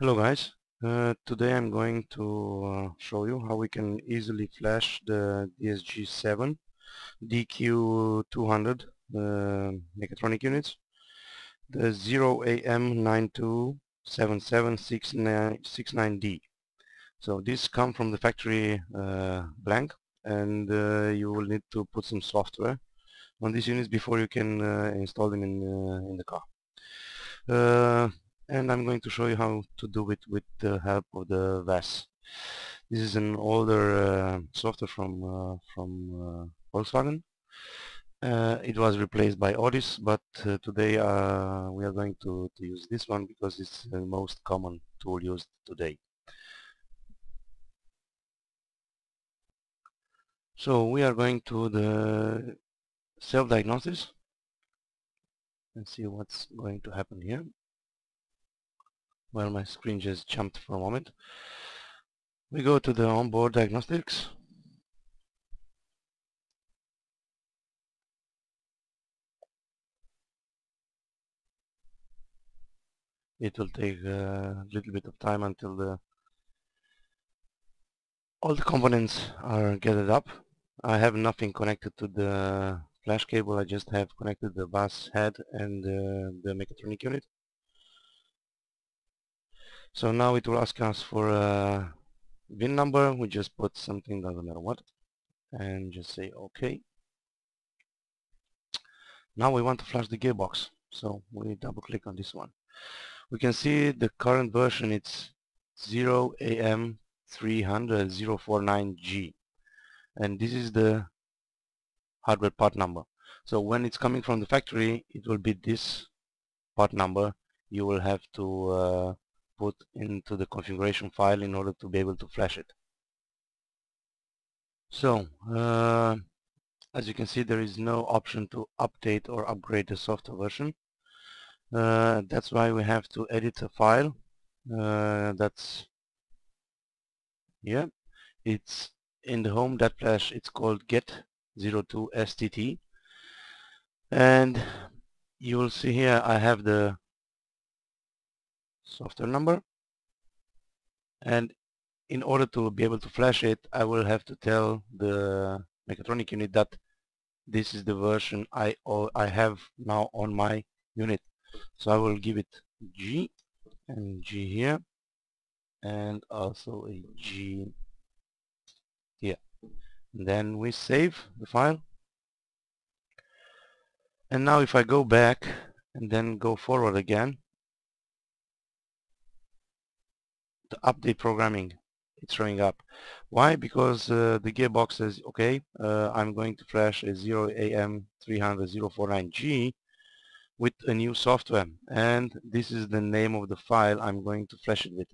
Hello guys, uh, today I'm going to uh, show you how we can easily flash the DSG-7 DQ200 uh, mechatronic units, the 0AM927769d. So this come from the factory uh, blank and uh, you will need to put some software on these units before you can uh, install them in, in the car and I'm going to show you how to do it with the help of the VAS. This is an older uh, software from uh, from uh, Volkswagen. Uh, it was replaced by ODIS, but uh, today uh, we are going to, to use this one because it's the most common tool used today. So we are going to the self-diagnosis and see what's going to happen here well my screen just jumped for a moment. We go to the onboard diagnostics. It will take a little bit of time until the all the components are gathered up. I have nothing connected to the flash cable. I just have connected the bus head and uh, the mechatronic unit so now it will ask us for a VIN number. We just put something, doesn't matter what, and just say OK. Now we want to flash the gearbox. So we double click on this one. We can see the current version it's 0AM300049G and this is the hardware part number. So when it's coming from the factory it will be this part number you will have to uh, put into the configuration file in order to be able to flash it. So, uh, as you can see there is no option to update or upgrade the software version. Uh, that's why we have to edit a file uh, that's yeah It's in the home flash it's called get02stt and you will see here I have the software number. And in order to be able to flash it I will have to tell the mechatronic unit that this is the version I I have now on my unit. So I will give it G and G here and also a G here. And then we save the file. And now if I go back and then go forward again the update programming. It's showing up. Why? Because uh, the gearbox says okay uh, I'm going to flash a 0AM300049G with a new software and this is the name of the file I'm going to flash it with.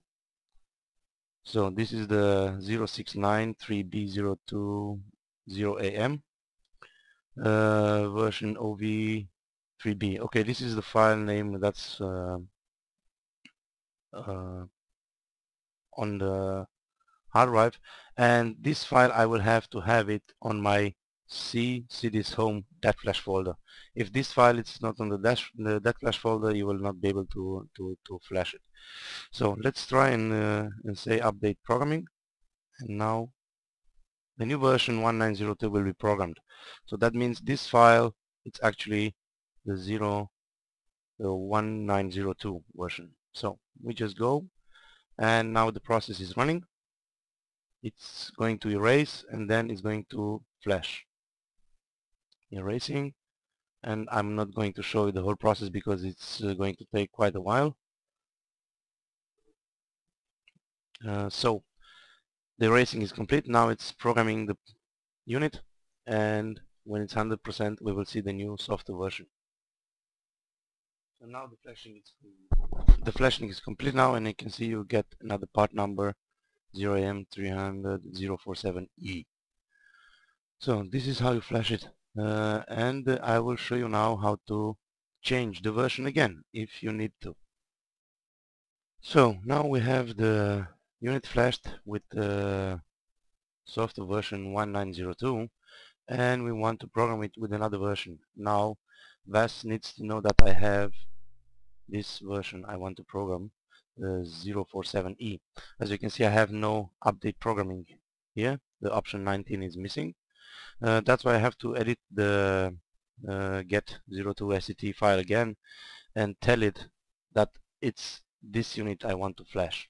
So this is the 069-3B020AM uh, version OV3B okay this is the file name that's uh, uh, on the hard drive and this file I will have to have it on my C CDs home that flash folder. If this file is not on the dash the that flash folder you will not be able to to, to flash it. So let's try and, uh, and say update programming and now the new version 1902 will be programmed. So that means this file it's actually the 0 the 1902 version. So we just go and now the process is running. It's going to erase and then it's going to flash. Erasing and I'm not going to show you the whole process because it's uh, going to take quite a while. Uh, so the erasing is complete. Now it's programming the unit and when it's 100% we will see the new software version now the flashing is the flashing is complete now and you can see you get another part number 0M300-047E. So this is how you flash it uh, and I will show you now how to change the version again if you need to. So now we have the unit flashed with the software version 1902 and we want to program it with another version. Now VAS needs to know that I have this version I want to program uh, 047E. As you can see I have no update programming here. The option 19 is missing. Uh, that's why I have to edit the uh, get 02 SCT file again and tell it that it's this unit I want to flash.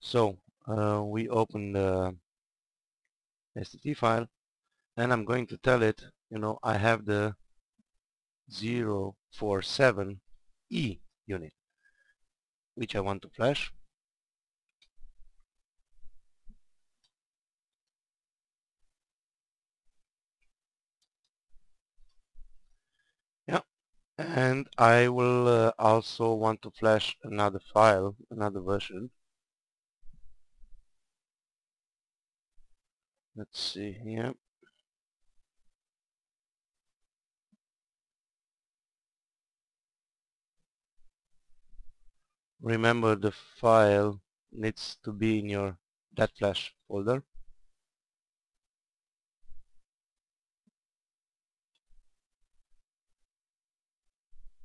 So uh, we open the STT file and I'm going to tell it you know I have the 047E unit which I want to flash. Yeah and I will uh, also want to flash another file another version. Let's see here remember the file needs to be in your flash folder.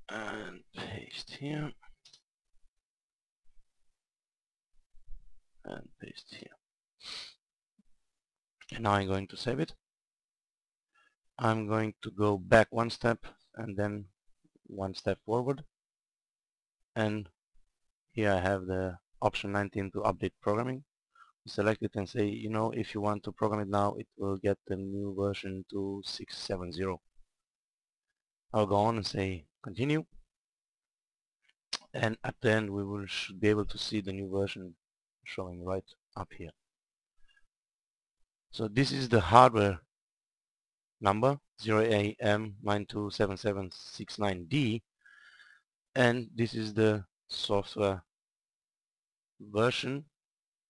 And paste here. And paste here. And now I'm going to save it. I'm going to go back one step and then one step forward. And here I have the option 19 to update programming. Select it and say you know if you want to program it now it will get the new version to 670 I'll go on and say continue. And at the end we will should be able to see the new version showing right up here. So this is the hardware number 0AM927769D and this is the software version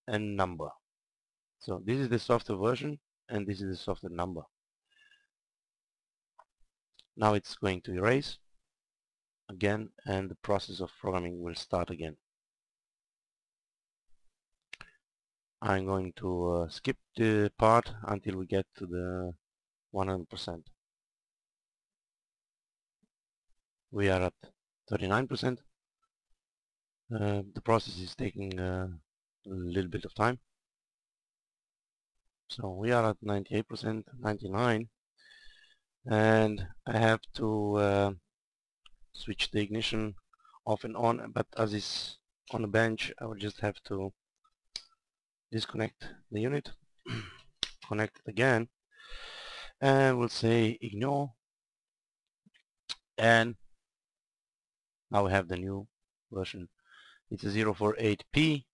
and number. So this is the software version and this is the software number. Now it's going to erase again and the process of programming will start again. I'm going to uh, skip the part until we get to the 100%. We are at 39%. Uh, the process is taking uh, a little bit of time. So we are at 98%, 99 and I have to uh, switch the ignition off and on but as it's on the bench I will just have to disconnect the unit connect it again and we'll say ignore. And now we have the new version it's a 048p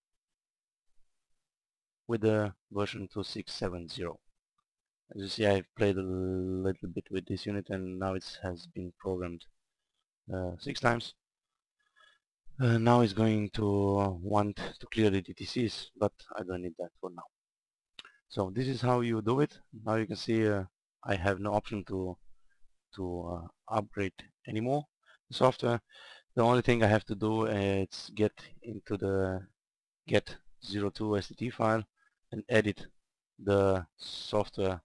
with the version 2670 as you see I've played a little bit with this unit and now it has been programmed uh, six times. Uh, now it's going to want to clear the DTCs but I don't need that for now. So this is how you do it. Now you can see uh, I have no option to to uh, upgrade anymore. The software the only thing I have to do is get into the get 02 STT file and edit the software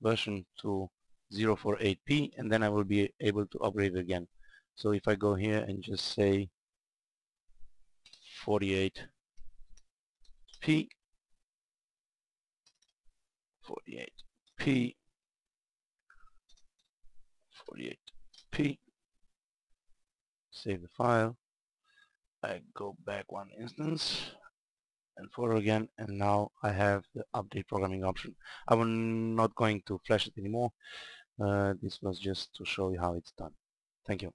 version to 048p and then I will be able to upgrade again. So if I go here and just say 48p 48p 48p save the file. I go back one instance and forward again and now I have the update programming option. I'm not going to flash it anymore. Uh, this was just to show you how it's done. Thank you